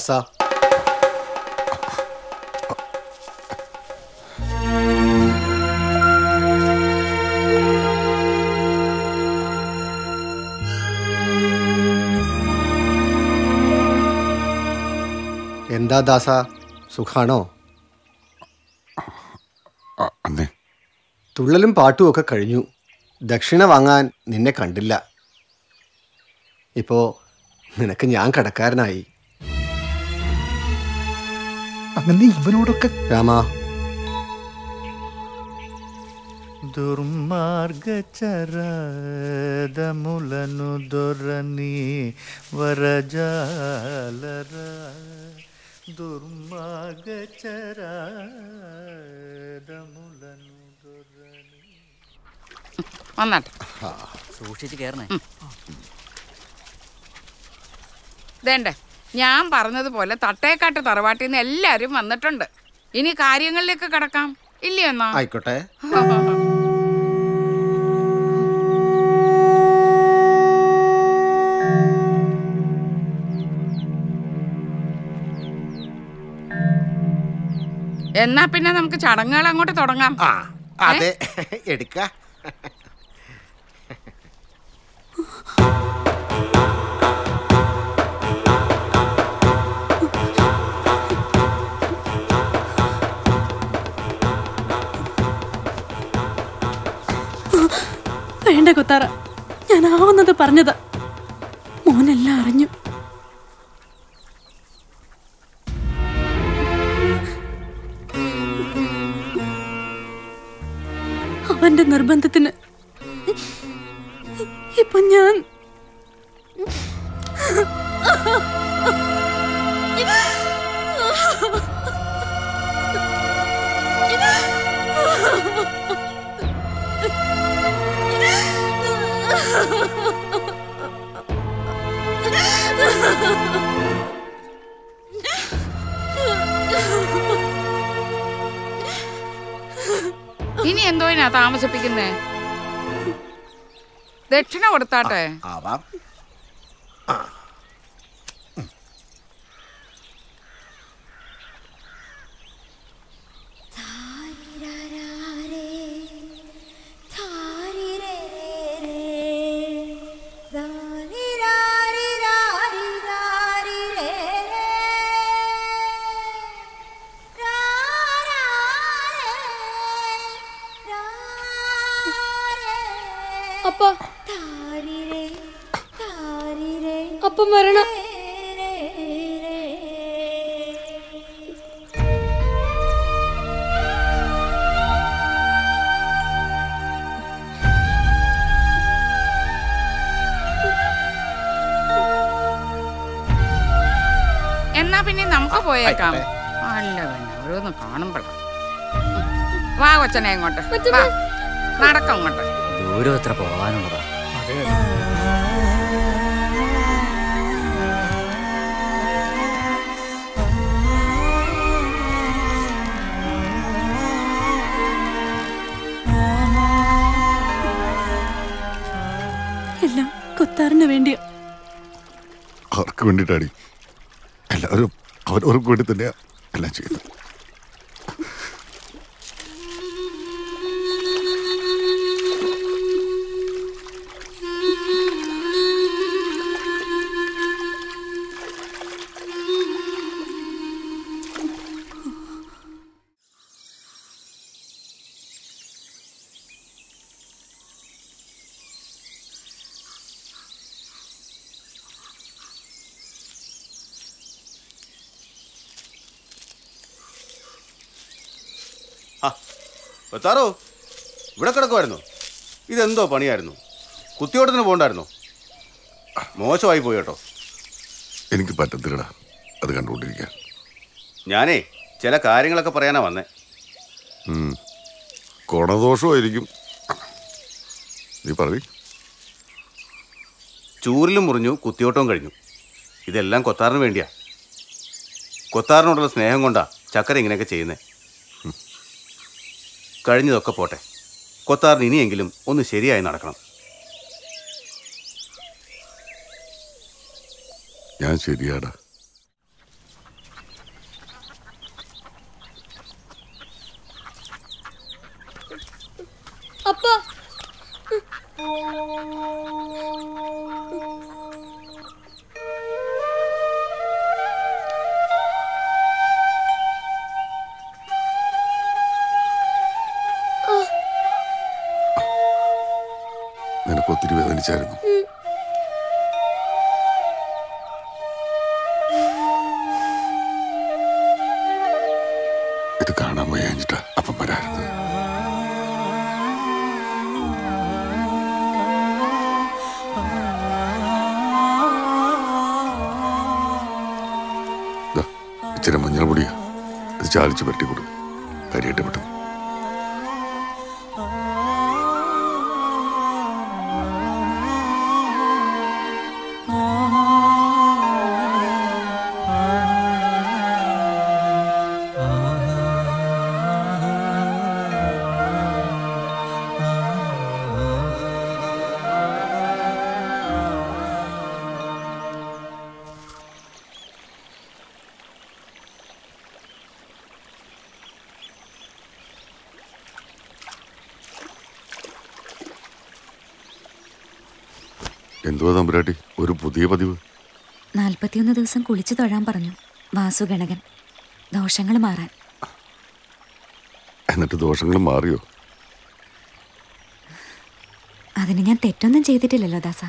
ദാസ എന്താ ദാസ? സുഖാണോ? തുള്ളലും പാട്ടും ഒക്കെ കഴിഞ്ഞു. ദക്ഷിണ വാങ്ങാൻ നിന്നെ കണ്ടില്ല. ഇപ്പോ നിനക്ക് ഞാൻ കടക്കാരനായി. അങ്ങനെ ഇവനോടൊക്കെ രാമ దుర్మార్గచరదములను దొరని వరజాలర దుర్మార్గచరదములను దొరని വന്നാട്ടെ സൂക്ഷിച്ച് കയറണേ വേണ്ടേ ഞാൻ പറഞ്ഞതുപോലെ തട്ടേക്കാട്ട് തറവാട്ടിൽ നിന്ന് എല്ലാരും വന്നിട്ടുണ്ട്. ഇനി കാര്യങ്ങളിലേക്ക് കടക്കാം. ഇല്ലയെന്നാ ആയിക്കോട്ടെ. എന്നാ പിന്നെ നമുക്ക് ചടങ്ങുകൾ അങ്ങോട്ട് തുടങ്ങാം. അതെ. എടുക്ക. വേണ്ട കുത്താറ. ഞാൻ ആവുന്നത് പറഞ്ഞത്. മോനെല്ലാം അറിഞ്ഞു. അവന്റെ നിർബന്ധത്തിന് ഇപ്പൊ ഞാൻ എന്തോനാ താമസിപ്പിക്കുന്നേ? ദക്ഷിണ കൊടുത്താട്ടെ. ആവാം. അപ്പ. അപ്പം വരണം. എന്നാ പിന്നെ നമുക്ക് പോയേക്കാം. അല്ല പിന്നെ ഓരോന്ന് കാണുമ്പോഴാണ് വാ കൊച്ചനെ ഇങ്ങോട്ട് വാ. നടക്കം ഇങ്ങോട്ട് ദൂരം എത്ര പോകാനുള്ളതാ എല്ലാം കൊത്താറിന് വേണ്ടിയാ. അവർക്ക് വേണ്ടിയിട്ടാടി. എല്ലാവരും അവരവർക്ക് വേണ്ടി തന്നെയാ എല്ലാം ചെയ്യുന്നത്. വെത്താറോ ഇവിടെ കിടക്കുമായിരുന്നു ഇതെന്തോ പണിയായിരുന്നു. കുത്തിയോട്ടത്തിന് പോകണ്ടായിരുന്നോ? മോശമായി പോയി കേട്ടോ. എനിക്ക് പറ്റത്തില്ലടാ. അത് കണ്ടുകൊണ്ടിരിക്കാൻ. ഞാനേ ചില കാര്യങ്ങളൊക്കെ പറയാനാ വന്നേ. ഗുണദോഷമായിരിക്കും നീ പറ ചൂരിലും മുറിഞ്ഞു കുത്തിയോട്ടവും കഴിഞ്ഞു. ഇതെല്ലാം കൊത്താറിന് വേണ്ടിയാ. കൊത്താറിനോടുള്ള സ്നേഹം കൊണ്ടാ ചക്കര ഇങ്ങനെയൊക്കെ ചെയ്യുന്നേ. കഴിഞ്ഞതൊക്കെ പോട്ടെ. കൊത്താറിന് ഇനിയെങ്കിലും ഒന്ന് ശരിയായി നടക്കണം. ഞാൻ ശരിയാടാ. അപ്പ. നിനക്ക് ഒത്തിരി വേദനിച്ചായിരുന്നു. ഇത് കാണാൻ വയ്യാഞ്ഞിട്ടാ അപ്പം വരായിരുന്നു ഇച്ചിരി മഞ്ഞൾ പൊടിയാ ഇത് ചാലിച്ച് പറ്റി കൊടുക്കും. കരിയിട്ട് പെട്ടെന്ന്. എന്തുവാ തമ്പുരാട്ടി? ഒരു പുതിയ പതിവ്. നാൽപ്പത്തിയൊന്ന് ദിവസം കുളിച്ചു തൊഴാൻ പറഞ്ഞു. വാസു ഗണകൻ. ദോഷങ്ങൾ മാറാൻ. എന്നിട്ട് ദോഷങ്ങൾ മാറിയോ? അതിന് ഞാൻ തെറ്റൊന്നും ചെയ്തിട്ടില്ലല്ലോ ദാസ.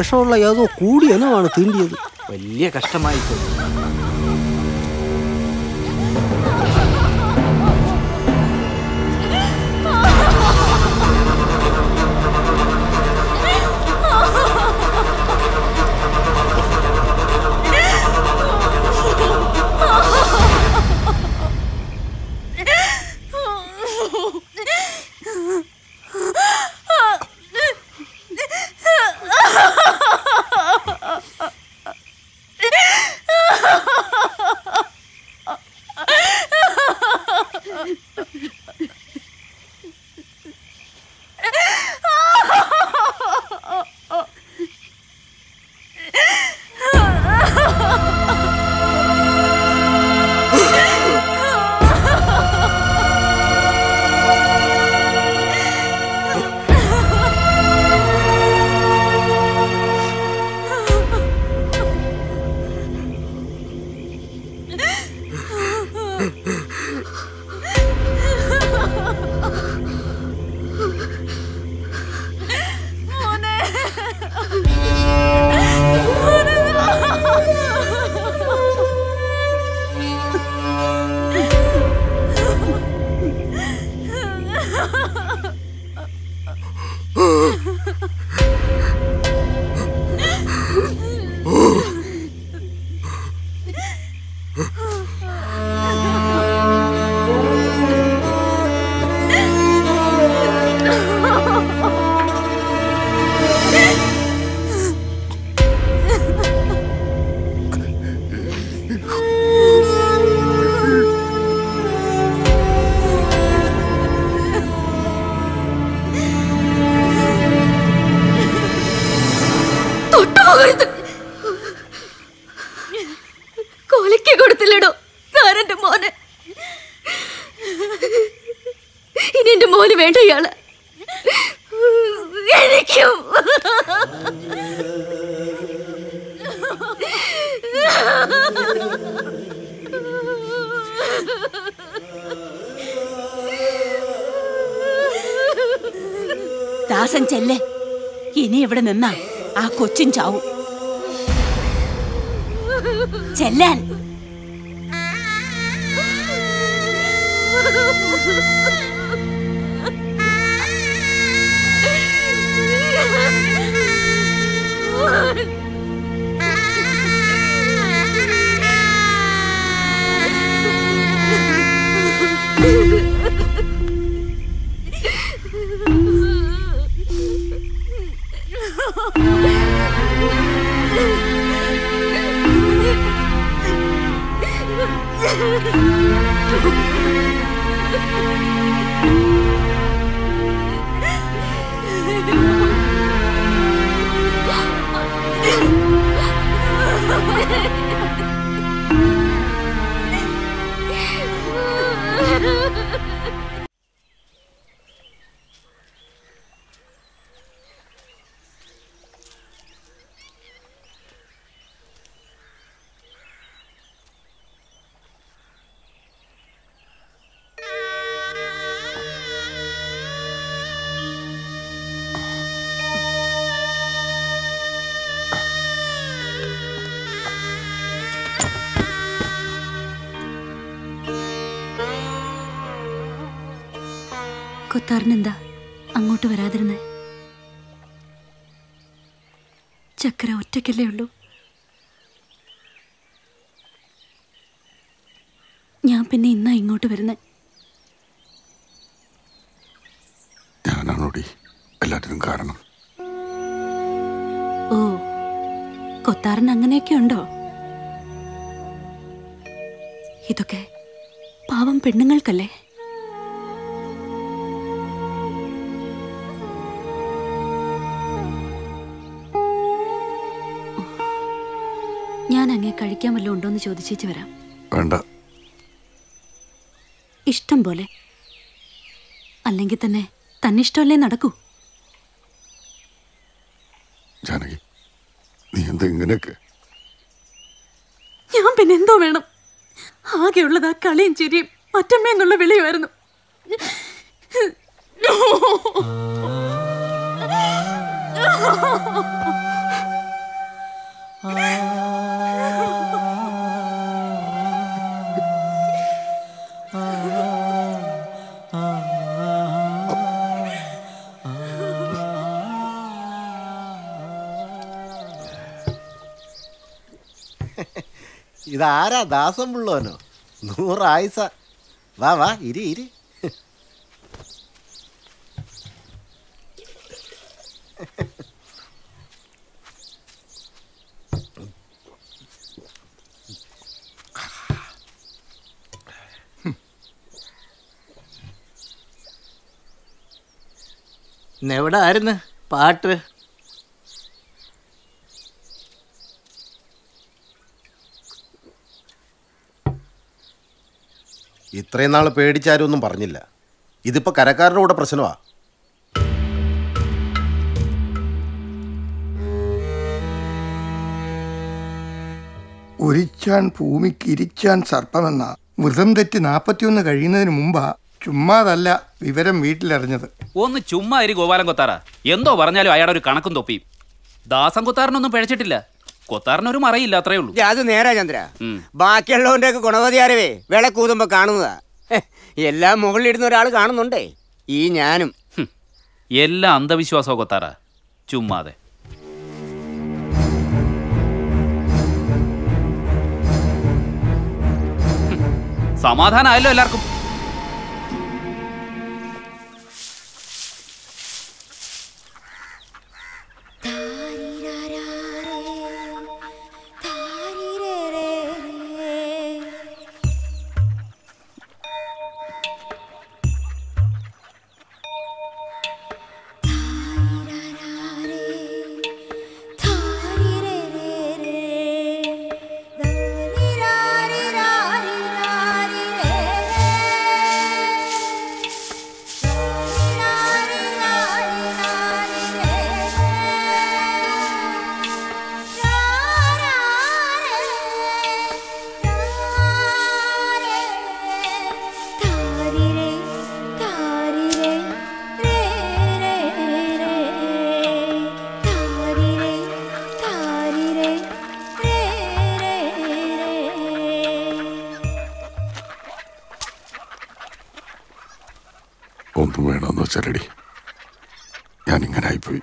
വിഷമുള്ള ഏതോ കൂടിയനമാണ് തീണ്ടിയത്. വലിയ കഷ്ടമായി പോയി me. ചെല്ലേ ഇനി ഇവിടെ നിന്നാ ആ കൊച്ചിൻ ചാവും. ചെല്ലാൻ. കൊത്താറിനെന്താ? അങ്ങോട്ട് വരാതിരുന്നേ. ചക്കര ഒറ്റയ്ക്കല്ലേ ഉള്ളൂ. ഞാൻ പിന്നെ ഇന്നാ ഇങ്ങോട്ട് വരുന്നേ. ഞാനാണോടി എല്ലാറ്റിനും കാരണം? ഓ കൊത്താറിന് അങ്ങനെയൊക്കെ ഉണ്ടോ? ഇതൊക്കെ പാവം പെണ്ണുങ്ങൾക്കല്ലേ? കഴിക്കാൻ വല്ലതും ഉണ്ടോന്ന് ചോദിച്ചേച്ച് വരാം. വേണ്ട. ഇഷ്ടം പോലെ. അല്ലെങ്കിൽ തന്നെ തന്നിഷ്ടമല്ലേ നടക്കൂ? ജാനകി നീ എന്താ ഇങ്ങനെയൊക്കെ? ഞാൻ പിന്നെ എന്തോ വേണം. ആകെയുള്ളത് ആ കളിയും ചിരിയും മറ്റമ്മ എന്നുള്ള വിളിയുമായിരുന്നു. ഇതാരാ? ദാസം പിള്ളോനോ നൂറായുസ. വാ വാ ഇരി ഇരി. എവിടെ ആയിരുന്നു പാട്ട് ഇത്രയും നാൾ പേടിച്ചാരും ഒന്നും പറഞ്ഞില്ല. ഇതിപ്പോ കരക്കാരുടെ കൂടെ പ്രശ്നമാ. ഒരിച്ചാൻ ഭൂമിക്ക് ഇരിച്ചാൻ സർപ്പമെന്ന. വ്രതം തെറ്റി നാൽപ്പത്തിയൊന്ന് കഴിയുന്നതിന് മുമ്പാ ചുമ്മാതല്ല വിവരം വീട്ടിലറിഞ്ഞത്. ഒന്ന് ചുമ്മാ ഇരി ഗോപാലൻ കൊത്താറ. എന്തോ പറഞ്ഞാലും അയാളൊരു ഒരു കണക്കും തൊപ്പിയും ദാസൻ കൊത്താറിനൊന്നും പിഴച്ചിട്ടില്ല. കൊത്താറിനൊരു മറയില്ല അത്രേ ഉള്ളൂ. അത് നേരാ ചന്ദ്ര. ബാക്കിയുള്ളവന്റെ ഒക്കെ ഗുണവതിയാരവേ? വിളക്കൂതുമ്പോ കാണുന്നതാ. ഹെ, എല്ലാം മുകളിലിരുന്ന ഒരാൾ കാണുന്നുണ്ടേ. ഈ ഞാനും. എല്ലാ എല്ലാം കൊത്താറാ. ചുമ്മാതെ. സമാധാനമായല്ലോ എല്ലാവർക്കും. ഒന്നും വേണമെന്ന് വെച്ചാലടി ഞാൻ ഇങ്ങനെ ആയിപ്പോയി.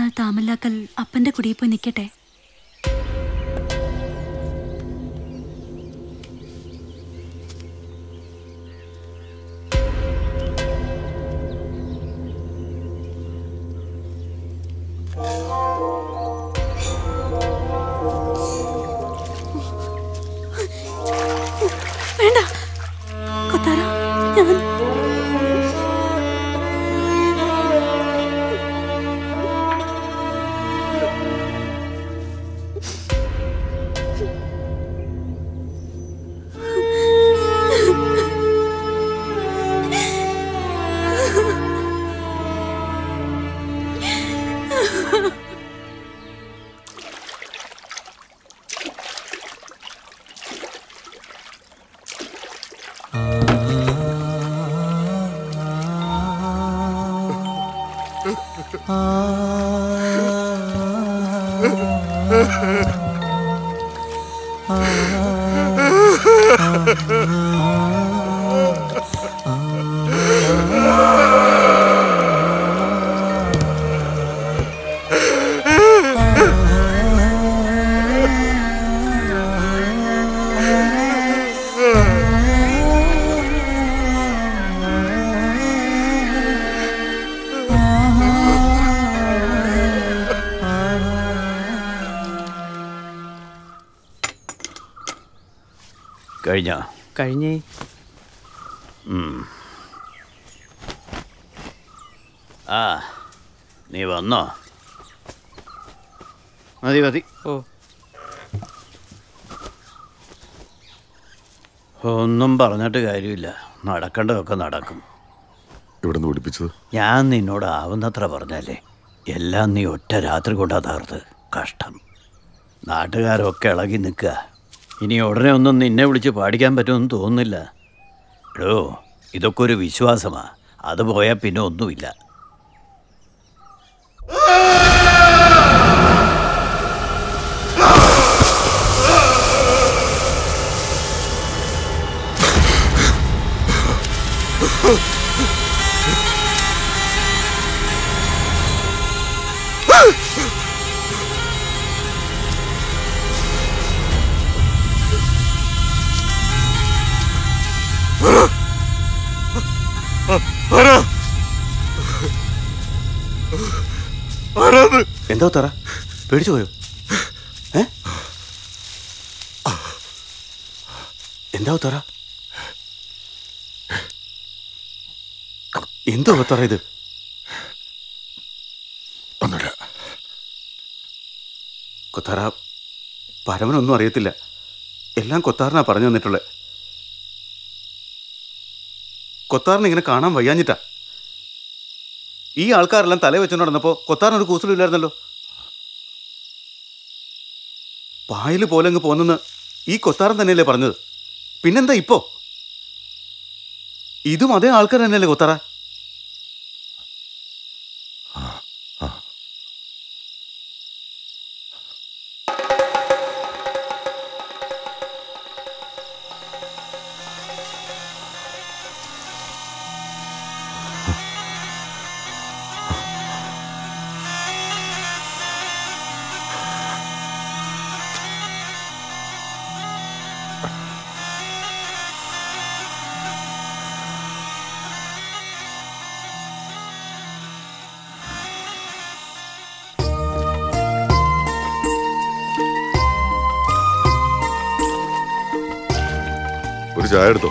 കുറച്ചുനാൾ താമല്ലാക്കൽ അപ്പന്റെ കുടിയിൽ പോയി നിൽക്കട്ടെ? uh. കഴിഞ്ഞ. ആ നീ വന്നോ? മതി മതി. ഓ. ഒന്നും പറഞ്ഞിട്ട് കാര്യമില്ല. നടക്കേണ്ടതൊക്കെ നടക്കും. ഇവിടെ നിന്ന് പിടിപ്പിച്ചത്? ഞാൻ നിന്നോട് ആവുന്നത്ര പറഞ്ഞല്ലേ. എല്ലാം നീ ഒറ്റ രാത്രി കൊണ്ടാ തകർത്ത്. കഷ്ടം. നാട്ടുകാരൊക്കെ ഇളകി നിൽക്കുക. ഇനി ഉടനെ ഒന്നും നിന്നെ വിളിച്ച് പാടിക്കാൻ പറ്റുമെന്ന് തോന്നുന്നില്ല. എടോ ഇതൊക്കെ ഒരു വിശ്വാസമാണ് അത് പോയാൽ പിന്നെ ഒന്നുമില്ല. എന്താ തറ? പേടിച്ചു പോയോ? ഏ? എന്താ തറ? എന്തോ തറ ഇത്? ഒന്നുമില്ല. കൊത്താറ പരമനൊന്നും അറിയത്തില്ല. എല്ലാം കൊത്താറിനാ പറഞ്ഞു തന്നിട്ടുള്ളത് കൊത്താറിന് ഇങ്ങനെ കാണാൻ വയ്യാഞ്ഞിട്ടാ. ഈ ആൾക്കാരെല്ലാം തല വെച്ചോണ്ട് നടന്നപ്പോ കൊത്താറിനൊരു കൂസലും ഇല്ലായിരുന്നല്ലോ. പായൽ പോലെ അങ്ങ് പോന്നെന്ന് ഈ കൊത്താറൻ തന്നെയല്ലേ പറഞ്ഞത്. പിന്നെന്താ ഇപ്പോ? ഇതും അതേ ആൾക്കാർ തന്നെയല്ലേ കൊത്താറ? ചായ എടുത്തോ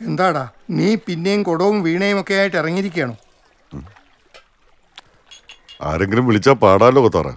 എന്താടാ? നീ പിന്നെയും കുടവും വീണയും ഒക്കെ ആയിട്ട് ഇറങ്ങിയിരിക്കുകയാണോ? ആരെങ്കിലും വിളിച്ചാ പാടാലോ കൊത്താറ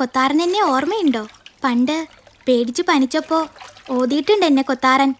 കൊത്താരൻ എന്നെ ഓർമ്മയുണ്ടോ? പണ്ട് പേടിച്ചു പനിച്ചപ്പോ ഓതിയിട്ടുണ്ട് എന്നെ കൊത്താരൻ.